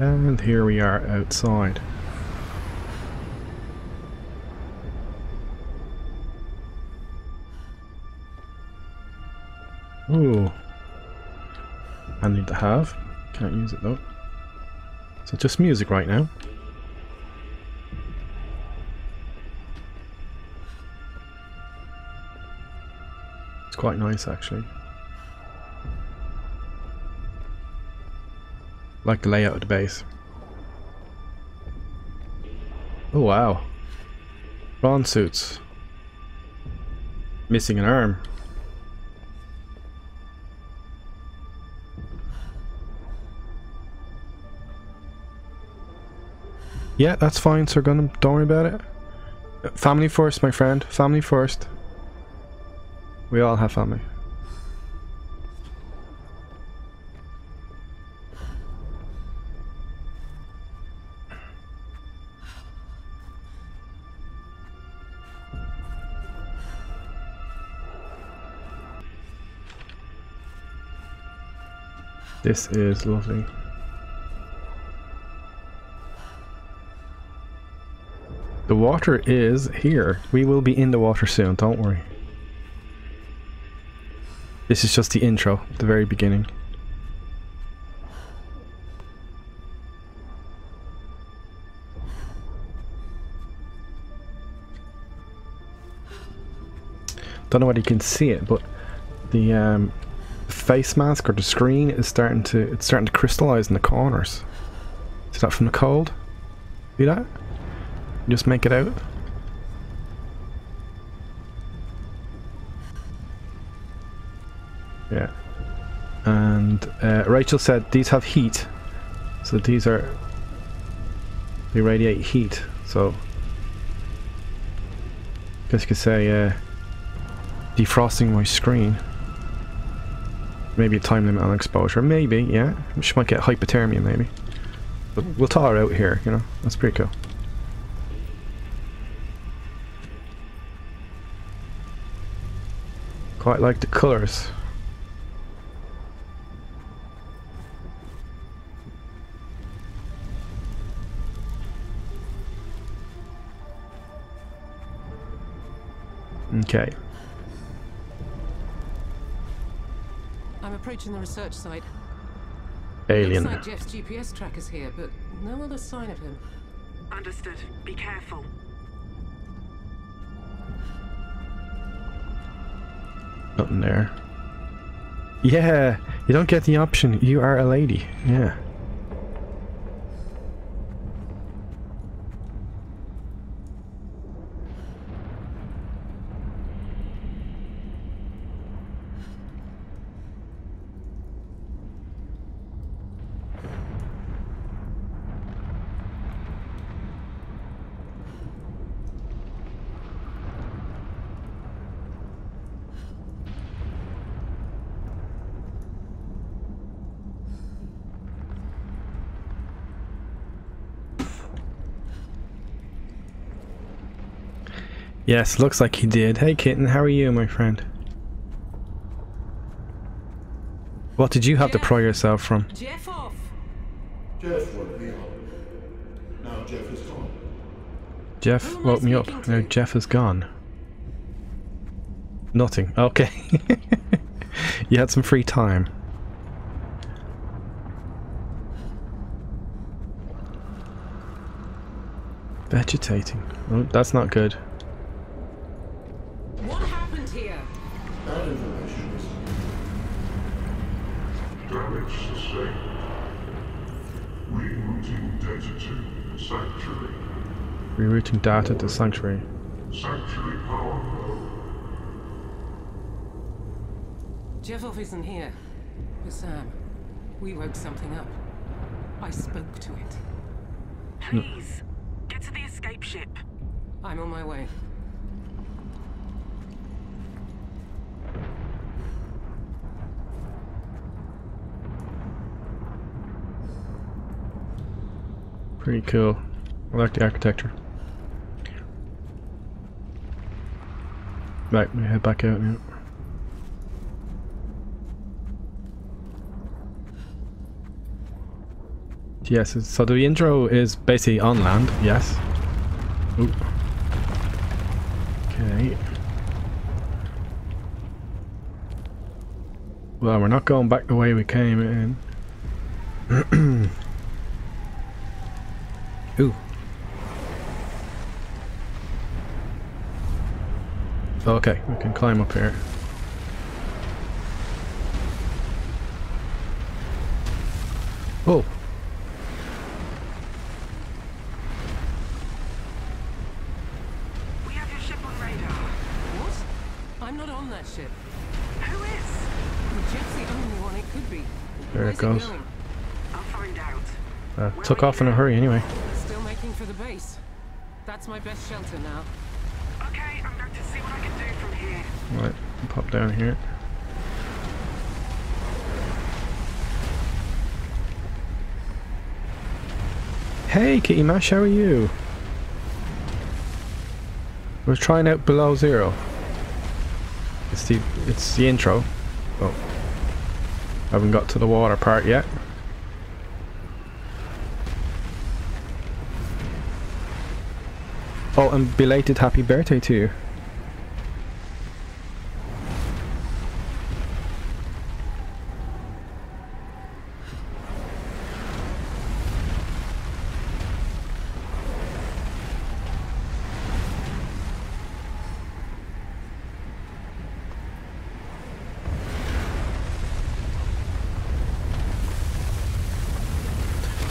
And here we are outside. Ooh. I need to have. Can't use it though. So just music right now. It's quite nice actually. Like the layout of the base. Oh wow. Ron suits. Missing an arm. Yeah, that's fine, Sir Gundam. Don't worry about it. Family first, my friend. Family first. We all have family. This is lovely. The water is here. We will be in the water soon, don't worry. This is just the intro, the very beginning. Don't know whether you can see it, but the um, face mask or the screen is starting to it's starting to crystallize in the corners. Is that from the cold? See that? Just make it out. Yeah. And uh, Rachel said these have heat. So these are... They radiate heat. So... I guess you could say uh, defrosting my screen. Maybe a time limit on exposure. Maybe, yeah. She might get hypothermia maybe. But we'll thaw her out here, you know. That's pretty cool. Quite like the colours. Okay. Approaching the research site. Alien. Looks like Jeff's GPS tracker's here, but no other sign of him. Understood. Be careful. Nothing there. Yeah, you don't get the option. You are a lady. Yeah. Yes, looks like he did. Hey kitten, how are you, my friend? What did you have to pry yourself from? Jeff off! Jeff woke me up. Now Jeff is gone. Jeff Who woke me up. speaking to? Now Jeff is gone. Nothing. Okay. you had some free time. Vegetating. Oh, that's not good. Rerouting data to Sanctuary. Rerouting data to Sanctuary. Sanctuary power low. Jeff isn't here. But Sam, we woke something up. I spoke to it. Please, get to the escape ship. I'm on my way. Pretty cool. I like the architecture. Right, we head back out now. yes. So the intro is basically on land. Yes. Ooh. Okay. Well, we're not going back the way we came in. Ooh. Okay, we can climb up here. Oh, We have your ship on radar. What? I'm not on that ship. Who is? The Jeff's the only one it could be. There it goes. going? I'll find out. uh, took off in a hurry anyway. That's my best shelter now. Okay, I'm going to see what I can do from here. Right, pop down here. Hey, Kitty Mash, how are you? We're trying out Below Zero. It's the it's the intro. Oh, I haven't got to the water part yet. Oh, and belated happy birthday to you.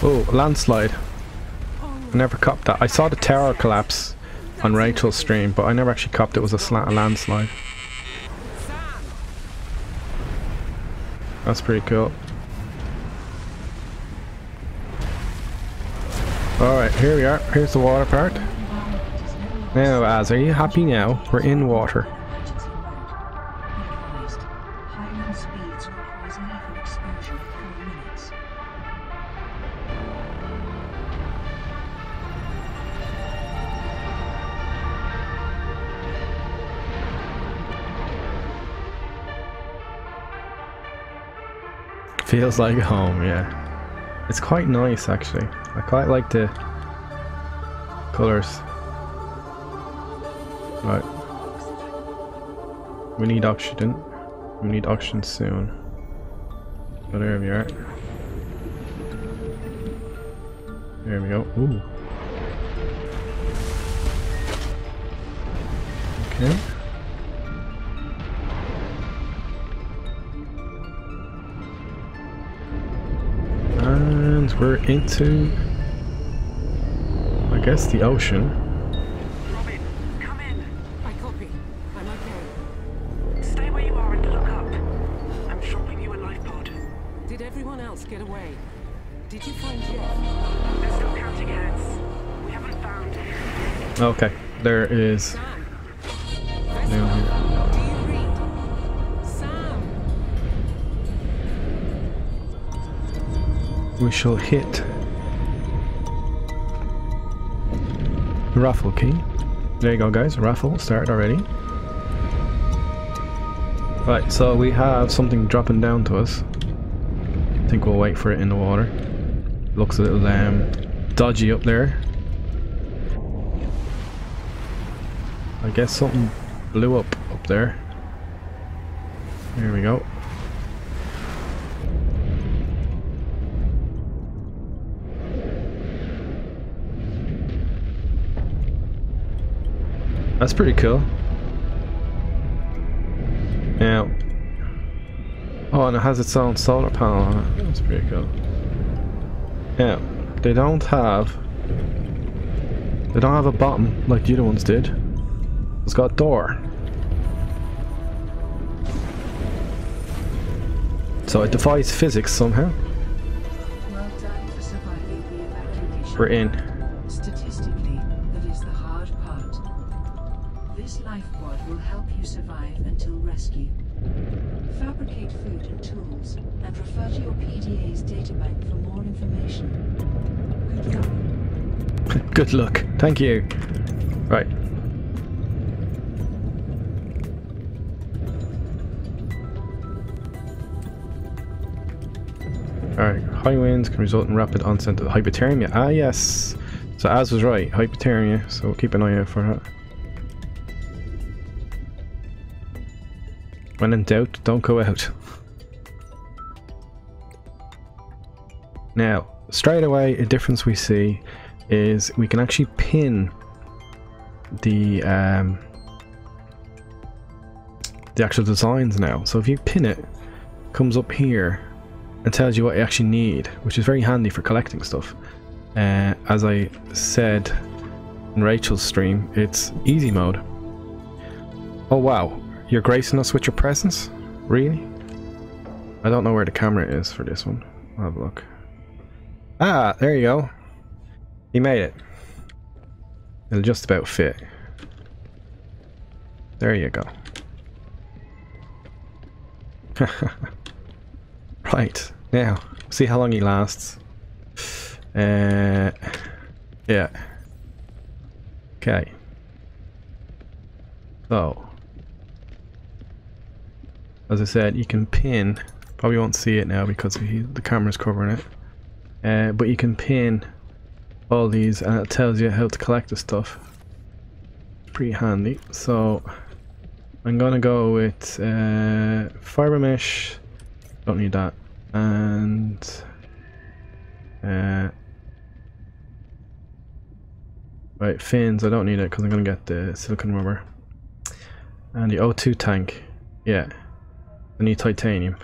Oh, landslide. I never copped that. I saw the tower collapse on Rachel's stream, but I never actually copped it was a, sla- a landslide. That's pretty cool. Alright, here we are. Here's the water part. Now, Az, are you happy now? We're in water. Feels like home, yeah. It's quite nice, actually. I quite like the colours. Right. We need oxygen. We need oxygen soon. So there we are. There we go. Ooh. Okay. Into, I guess, the ocean. Robin, come in. I copy. I'm okay. Stay where you are and look up. I'm dropping you a life pod. Did everyone else get away? Did you find Jeff? They're still counting heads. We haven't found Okay, there is. We shall hit raffle key. There you go, guys. Raffle started already. Right, so we have something dropping down to us. I think we'll wait for it in the water. Looks a little um, dodgy up there. I guess something blew up up there. There we go. That's pretty cool. Now, oh, and it has its own solar panel on it. That's pretty cool. Yeah, they don't have. They don't have a bottom like the other ones did. It's got a door. So it defies physics somehow. Well done for surviving the evacuation. We're in. Fabricate food and tools, and refer to your PDA's databank for more information. Good luck. Good luck. Thank you. Right. Alright, high winds can result in rapid onset of hypothermia. Ah, yes. So Az was right, hypothermia, so keep an eye out for that. When in doubt, don't go out. Now, straight away, a difference we see is we can actually pin the um, the actual designs now. So if you pin it, it comes up here and tells you what you actually need, which is very handy for collecting stuff. Uh, as I said in Rachel's stream, it's easy mode. Oh wow, you're gracing us with your presence? Really? I don't know where the camera is for this one. I'll have a look. Ah, there you go. You made it. It'll just about fit. There you go. right, now, see how long he lasts. Uh, yeah. Okay. So, as I said, you can pin. Probably won't see it now because he, the camera's covering it. Uh, but you can pin all these and it tells you how to collect the stuff. Pretty handy. So I'm gonna go with uh, fiber mesh. Don't need that. And uh, right fins. I don't need it because I'm gonna get the silicon rubber. And the O2 tank. Yeah. I need titanium.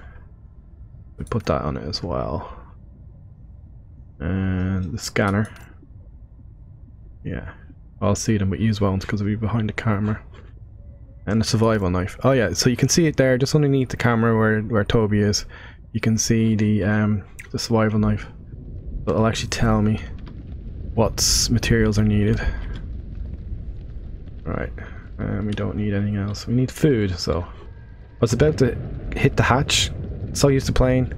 We put that on it as well. And the scanner. Yeah. I'll see them, but use won't because it'll be behind the camera. And the survival knife. Oh yeah, so you can see it there, just underneath the camera where where Toby is. You can see the um the survival knife. It'll actually tell me what materials are needed. Right. And we don't need anything else. We need food, so was about to hit the hatch. So used to playing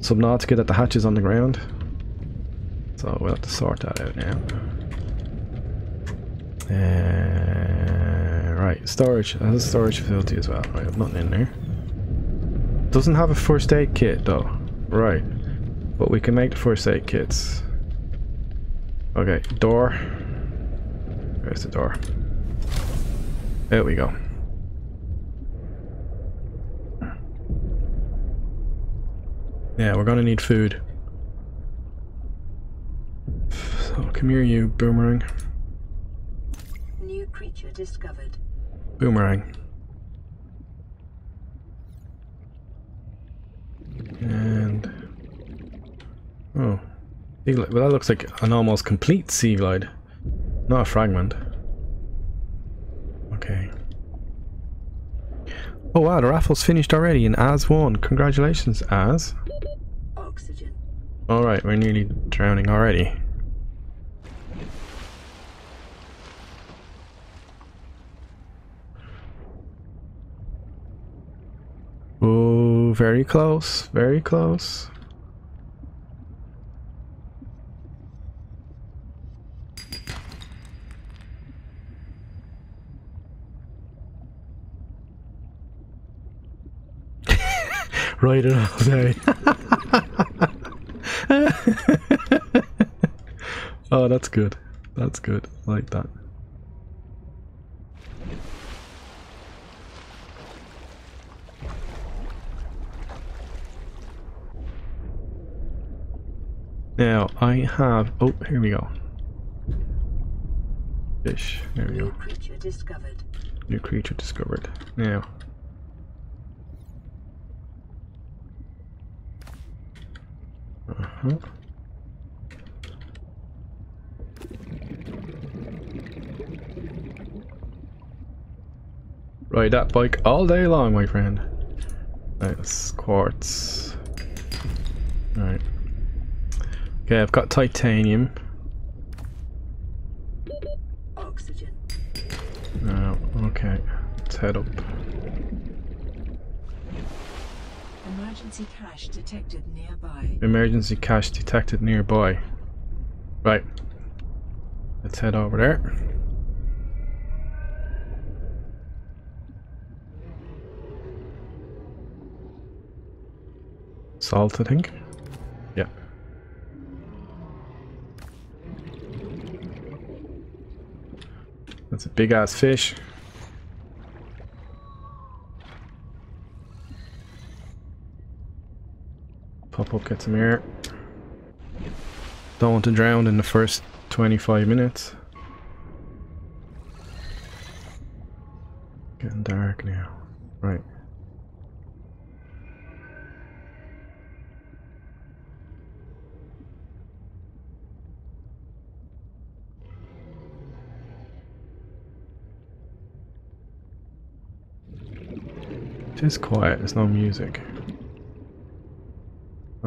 Subnautica that the hatch is on the ground. So we'll have to sort that out now. Uh, right, storage. It has a storage facility as well. Right, nothing in there. Doesn't have a first aid kit though. Right. But we can make the first aid kits. Okay, door. Where's the door? There we go. Yeah, we're gonna need food. So come here, you boomerang. New creature discovered. Boomerang. And oh, well that looks like an almost complete Seaglide, not a fragment. Okay. Oh wow, the raffle's finished already and Az won. Congratulations, Az. Oxygen. Alright, we're nearly drowning already. Oh, very close, very close. It all day. oh, that's good. That's good. I like that. Now, I have... Oh, here we go. Fish. There we New go. creature discovered. New creature discovered. Now. Uh-huh. Ride that bike all day long, my friend. Nice quartz. Alright. Okay, I've got titanium. Oxygen. Oh, okay. Let's head up. Emergency cache detected nearby. Emergency cache detected nearby. Right. Let's head over there. Salt, I think. Yeah. That's a big ass fish. Up, get some air. Don't want to drown in the first 25 minutes. Getting dark now. Right. It is quiet, there's no music.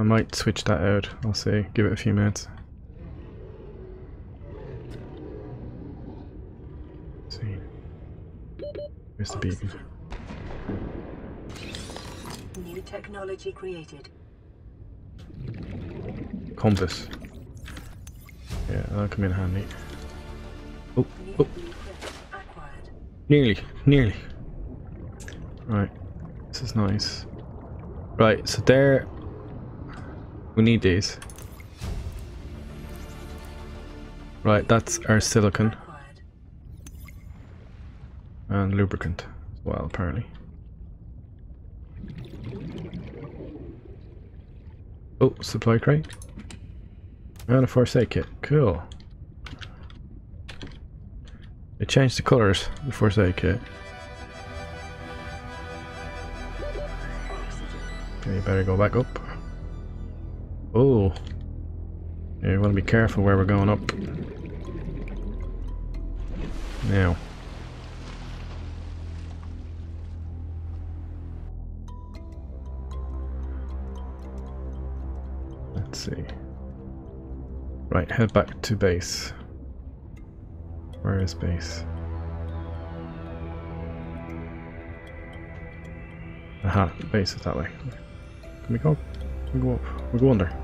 I might switch that out, I'll see, give it a few minutes. See. Where's the beacon? New technology created. Compass. Yeah, that'll come in handy. Oh, oh, nearly, nearly. Right, this is nice. Right, so there... We need these. Right, that's our silicon and lubricant as well, apparently. Oh, supply crate. And a first aid kit. Cool. It changed the colours, the first aid kit. Okay, you better go back up. Oh. Yeah, you want to be careful where we're going up. Now. Let's see. Right, head back to base. Where is base? Aha, base is that way. Can we go? Can we go up? We go under.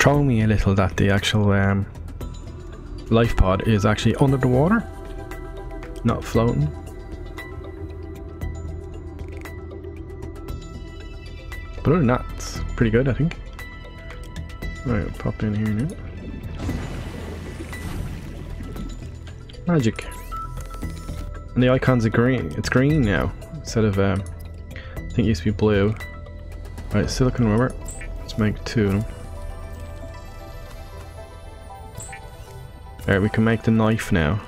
Throwing me a little that the actual um, life pod is actually under the water, not floating. But other than that, it's pretty good, I think. Right, we'll pop in here now. Magic. And the icons are green. It's green now instead of um, I think it used to be blue. Right, silicon rubber. Let's make two of them. Alright, we can make the knife now.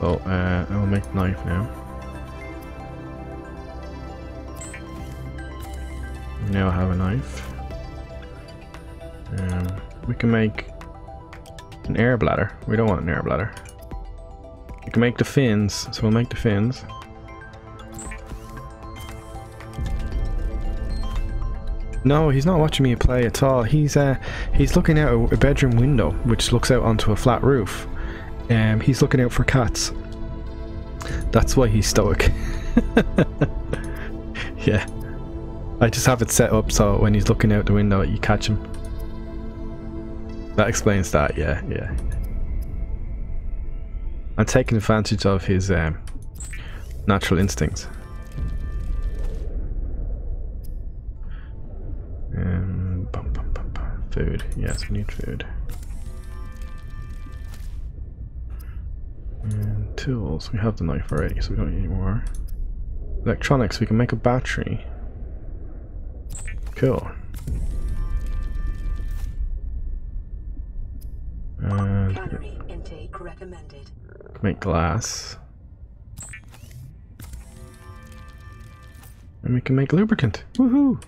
Oh, uh, I'll make the knife now. Now I have a knife. Um, we can make an air bladder. We don't want an air bladder. We can make the fins, so we'll make the fins. No, he's not watching me play at all. He's uh, he's looking out a- bedroom window, which looks out onto a flat roof. Um, he's looking out for cats. That's why he's stoic. yeah, I just have it set up so when he's looking out the window, you catch him. That explains that. Yeah, yeah. I'm taking advantage of his um, natural instincts. Food. Yes, we need food. And tools. We have the knife already, so we don't need any more. Electronics. We can make a battery. Cool. And Calorie intake recommended. make glass. And we can make lubricant. Woohoo!